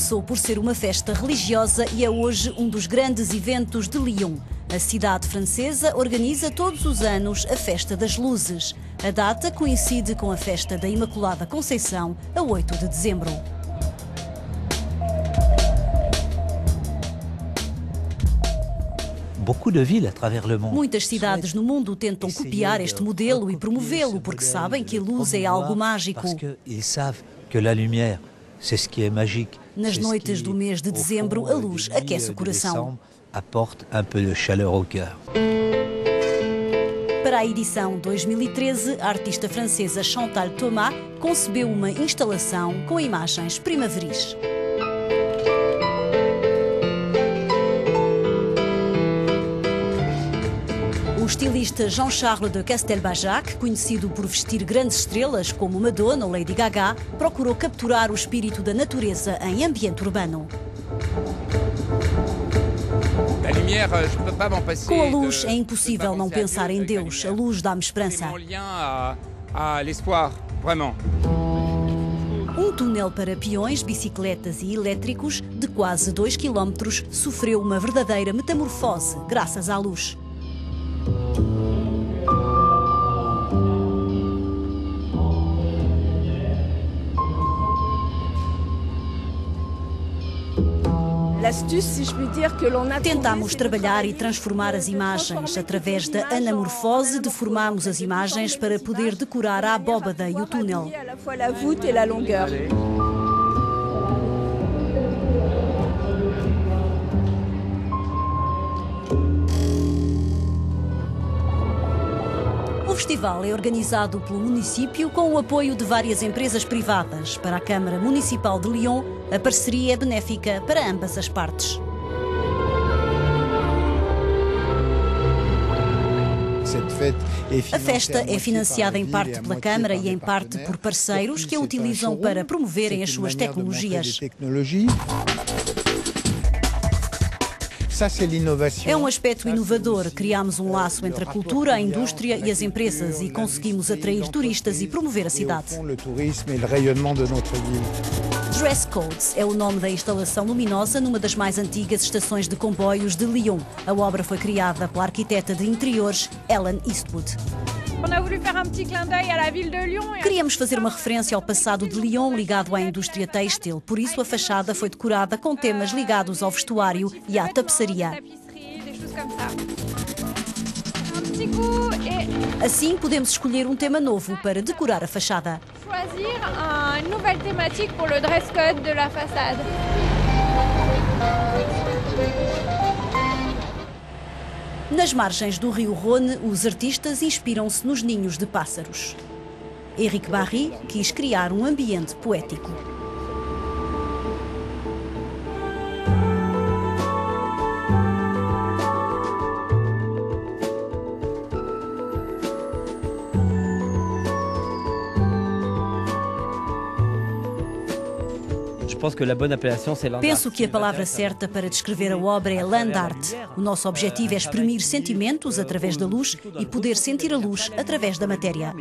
Começou por ser uma festa religiosa e é hoje um dos grandes eventos de Lyon. A cidade francesa organiza todos os anos a Festa das Luzes. A data coincide com a festa da Imaculada Conceição, a 8 de dezembro. Muitas cidades no mundo tentam copiar este modelo e promovê-lo porque sabem que a luz é algo mágico. Nas noites do mês de dezembro, a luz aquece o coração. Para a edição 2013, a artista francesa Chantal Thomas concebeu uma instalação com imagens primaveris. Estilista Jean-Charles de Castelbajac, conhecido por vestir grandes estrelas como Madonna ou Lady Gaga, procurou capturar o espírito da natureza em ambiente urbano. Com a luz é impossível não pensar em Deus. A luz dá-me esperança. Um túnel para peões, bicicletas e elétricos de quase 2 km sofreu uma verdadeira metamorfose graças à luz. Tentamos trabalhar e transformar as imagens. Através da anamorfose, deformamos as imagens para poder decorar a abóbada e o túnel. Festival é organizado pelo município com o apoio de várias empresas privadas. Para a Câmara Municipal de Lyon, a parceria é benéfica para ambas as partes. A festa é financiada em parte pela Câmara e em parte por parceiros que a utilizam para promoverem as suas tecnologias. É um aspecto inovador. Criamos um laço entre a cultura, a indústria e as empresas e conseguimos atrair turistas e promover a cidade. Dress Codes é o nome da instalação luminosa numa das mais antigas estações de comboios de Lyon. A obra foi criada pela arquiteta de interiores Ellen Eastwood. Queríamos fazer uma referência ao passado de Lyon ligado à indústria têxtil, por isso a fachada foi decorada com temas ligados ao vestuário e à tapeçaria. Assim podemos escolher um tema novo para decorar a fachada. Nas margens do rio Rhône, os artistas inspiram-se nos ninhos de pássaros. Éric Barry quis criar um ambiente poético. Penso que a palavra certa para descrever a obra é land art. O nosso objetivo é exprimir sentimentos através da luz e poder sentir a luz através da matéria.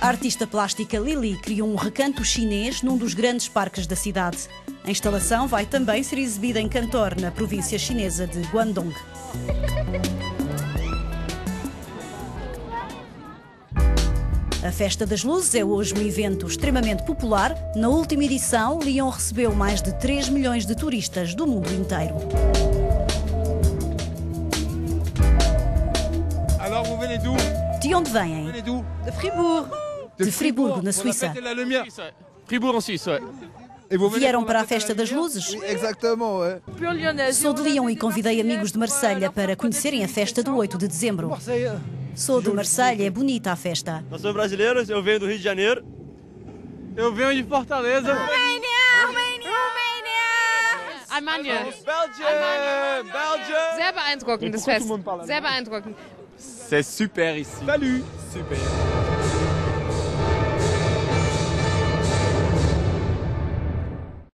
A artista plástica Lili criou um recanto chinês num dos grandes parques da cidade. A instalação vai também ser exibida em Cantor, na província chinesa de Guangdong. A Festa das Luzes é hoje um evento extremamente popular. Na última edição, Lyon recebeu mais de 3 milhões de turistas do mundo inteiro. Alors, vous venez d'où De onde vêm? De Fribourg. De Friburgo, na Suíça. Fribourg, en Suisse, ouais. Vieram para a Festa das Luzes? Exatamente, Sou de Lyon e convidei amigos de Marselha para conhecerem a festa do 8 de dezembro. Sou de Marselha, é bonita a festa. Nós somos brasileiros, eu venho do Rio de Janeiro. Eu venho de Fortaleza. Allemagne. Belgium! Belgium! Sehr beeindruckendes Fest. Sehr beeindruckend. C'est super ici. Salut Super